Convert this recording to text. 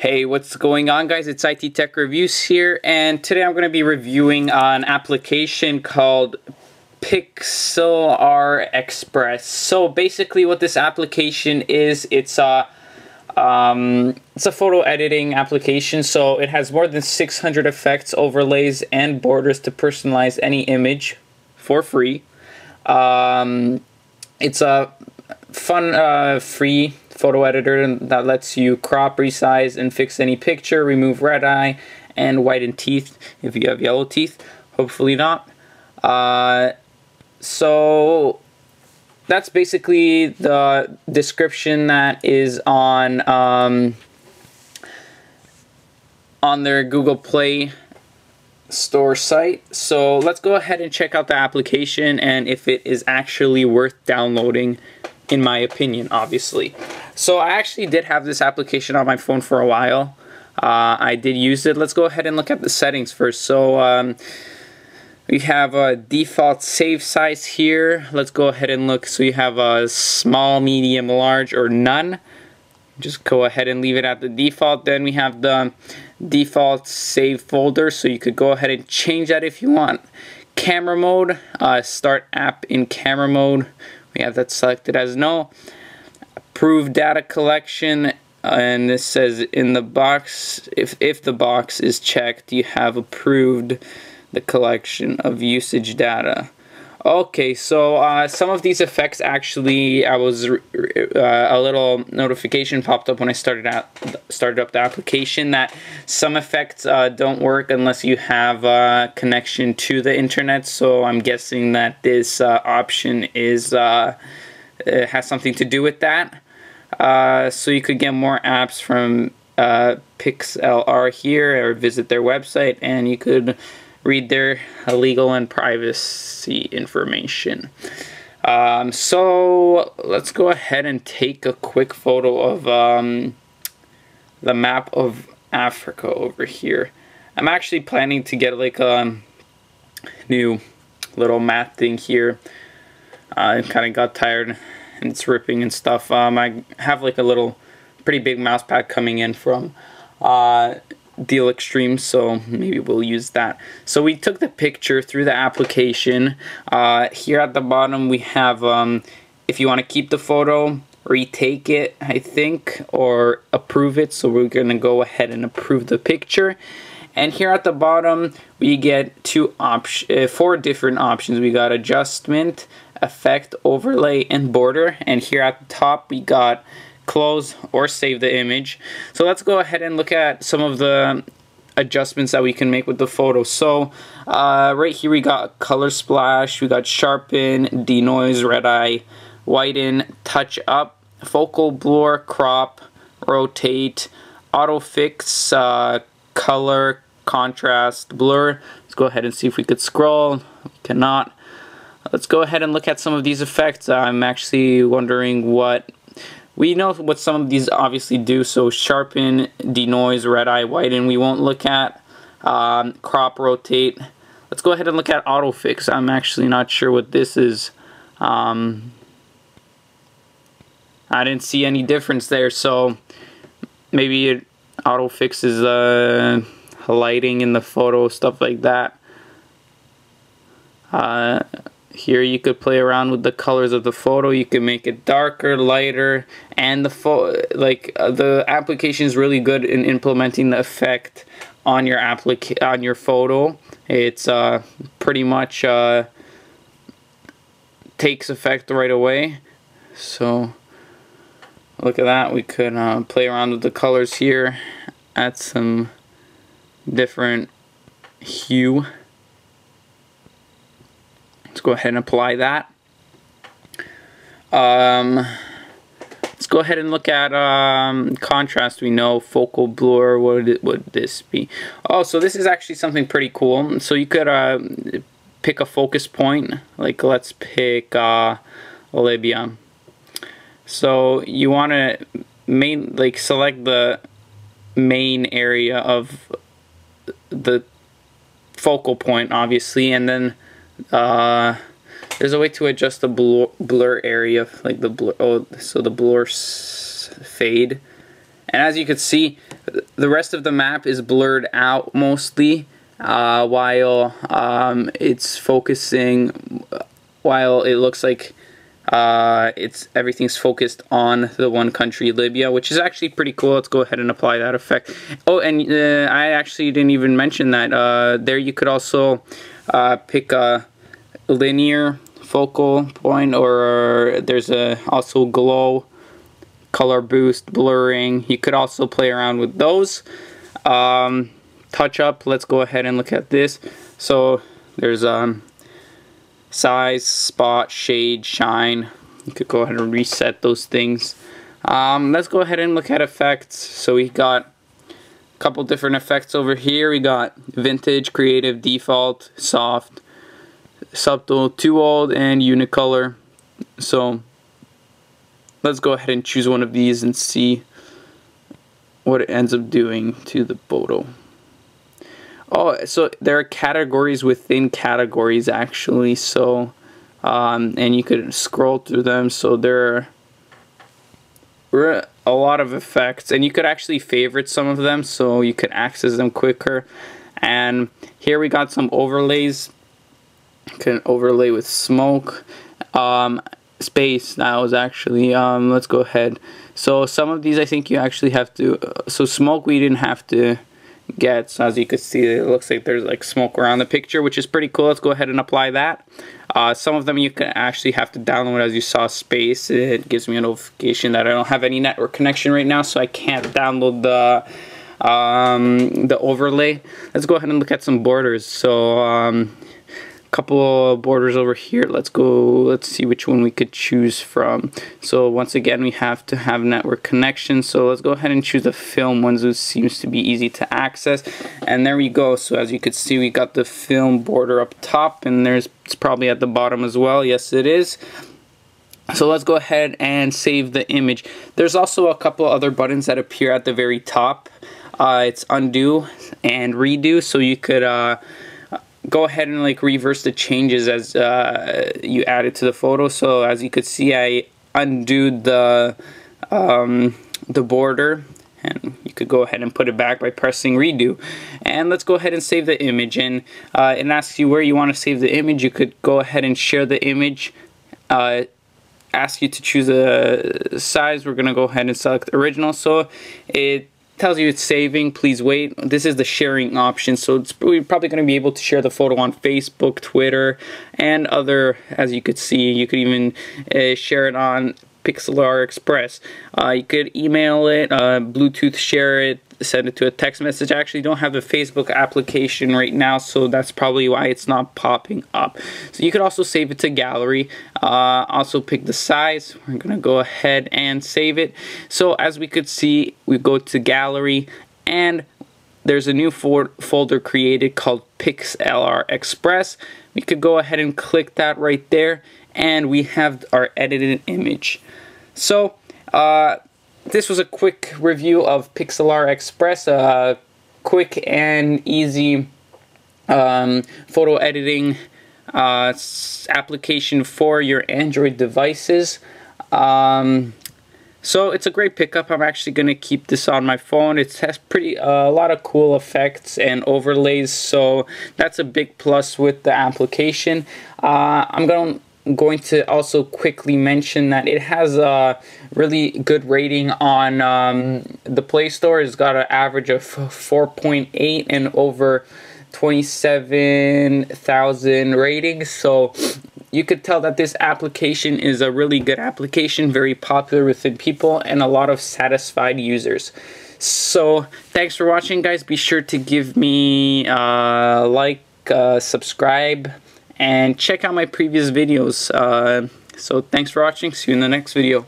Hey, what's going on guys? It's IT Tech Reviews here and today I'm going to be reviewing an application called Pixlr Express. So basically what this application is, it's a um, it's a photo editing application, so it has more than 600 effects, overlays, and borders to personalize any image for free. Um, it's a fun, uh, free photo editor that lets you crop, resize, and fix any picture, remove red eye, and whiten teeth if you have yellow teeth. Hopefully not. Uh, so that's basically the description that is on um, on their Google Play store site. So let's go ahead and check out the application and if it is actually worth downloading in my opinion, obviously. So I actually did have this application on my phone for a while. Uh, I did use it. Let's go ahead and look at the settings first. So um, we have a default save size here. Let's go ahead and look. So you have a small, medium, large, or none. Just go ahead and leave it at the default. Then we have the default save folder. So you could go ahead and change that if you want. Camera mode, uh, start app in camera mode we have that selected as no. Approved data collection, and this says in the box, if, if the box is checked, you have approved the collection of usage data. Okay, so uh, some of these effects actually, I was uh, a little notification popped up when I started out started up the application that some effects uh, don't work unless you have a connection to the internet. So I'm guessing that this uh, option is uh, has something to do with that. Uh, so you could get more apps from Pixlr here or visit their website, and you could read their legal and privacy information. Um, so let's go ahead and take a quick photo of um, the map of Africa over here. I'm actually planning to get like a new little map thing here. I kind of got tired and it's ripping and stuff. Um, I have like a little pretty big mouse pad coming in from uh, Deal Extreme, so maybe we'll use that. So we took the picture through the application. Uh, here at the bottom we have, um, if you want to keep the photo, retake it, I think, or approve it. So we're going to go ahead and approve the picture. And here at the bottom, we get two options, uh, four different options. We got adjustment, effect, overlay, and border. And here at the top, we got close or save the image. So let's go ahead and look at some of the adjustments that we can make with the photo. So uh, right here we got color splash, we got sharpen, denoise, red eye, whiten, touch up, focal blur, crop, rotate, auto fix, uh, color, contrast, blur. Let's go ahead and see if we could scroll. We cannot. Let's go ahead and look at some of these effects. I'm actually wondering what we know what some of these obviously do, so sharpen, denoise, red eye, whiten, we won't look at. Um, crop, rotate. Let's go ahead and look at autofix. I'm actually not sure what this is. Um, I didn't see any difference there, so maybe it auto autofixes uh, lighting in the photo, stuff like that. Uh, here you could play around with the colors of the photo. You can make it darker, lighter, and the photo like uh, the application is really good in implementing the effect on your applic on your photo. It's uh, pretty much uh, takes effect right away. So look at that. We could uh, play around with the colors here, add some different hue. Let's go ahead and apply that. Um, let's go ahead and look at um, contrast. We know focal blur. What would, this be? Oh, so this is actually something pretty cool. So you could uh, pick a focus point. Like let's pick uh, Libya. So you want to main like select the main area of the focal point, obviously, and then uh, there's a way to adjust the blur, blur area, like the blur, oh, so the blur fade. And as you can see, the rest of the map is blurred out mostly uh, while um, it's focusing while it looks like uh, it's everything's focused on the one country, Libya, which is actually pretty cool. Let's go ahead and apply that effect. Oh, and uh, I actually didn't even mention that. Uh, there you could also uh, pick a linear focal point, or there's a also glow, color boost, blurring. You could also play around with those. Um, touch up. Let's go ahead and look at this. So there's um size, spot, shade, shine. You could go ahead and reset those things. Um, let's go ahead and look at effects. So we got a couple different effects over here. We got vintage, creative, default, soft, subtle, too old, and unicolor. So let's go ahead and choose one of these and see what it ends up doing to the photo. Oh, so there are categories within categories actually. So, um, and you could scroll through them. So there are a lot of effects, and you could actually favorite some of them, so you could access them quicker. And here we got some overlays. can overlay with smoke. Um, space that was actually um, let's go ahead so some of these I think you actually have to uh, so smoke we didn't have to get. So as you can see, it looks like there's like smoke around the picture, which is pretty cool. Let's go ahead and apply that. Uh, some of them you can actually have to download as you saw space. It gives me a notification that I don't have any network connection right now, so I can't download the um, the overlay. Let's go ahead and look at some borders. So um, couple borders over here. Let's go let's see which one we could choose from. So once again we have to have network connection. So let's go ahead and choose the film one that seems to be easy to access. And there we go. So as you can see we got the film border up top and there's it's probably at the bottom as well. Yes it is. So let's go ahead and save the image. There's also a couple other buttons that appear at the very top. Uh, it's undo and redo. So you could uh, go ahead and like reverse the changes as uh, you add it to the photo. So as you could see, I undo the um, the border and you could go ahead and put it back by pressing redo. And let's go ahead and save the image. And uh, it asks you where you want to save the image. You could go ahead and share the image uh, ask you to choose a size. We're gonna go ahead and select original. So it tells you it's saving please wait. This is the sharing option so it's we're probably going to be able to share the photo on Facebook Twitter and other as you could see you could even uh, share it on Pixlr Express uh, you could email it uh, Bluetooth share it send it to a text message. I actually don't have the Facebook application right now, so that's probably why it's not popping up. So you could also save it to gallery. Uh, also pick the size. We're gonna go ahead and save it. So as we could see, we go to gallery and there's a new folder created called PixLR Express. We could go ahead and click that right there and we have our edited image. So uh, this was a quick review of Pixlr Express, a quick and easy um, photo editing uh, application for your Android devices. Um, so it's a great pickup. I'm actually going to keep this on my phone. It has pretty uh, a lot of cool effects and overlays, so that's a big plus with the application. Uh, I'm going to going to also quickly mention that it has a really good rating on um, the Play Store. It's got an average of 4.8 and over 27,000 ratings. So you could tell that this application is a really good application, very popular within people, and a lot of satisfied users. So thanks for watching, guys. Be sure to give me a uh, like, uh, subscribe, and check out my previous videos. Uh, so thanks for watching. See you in the next video.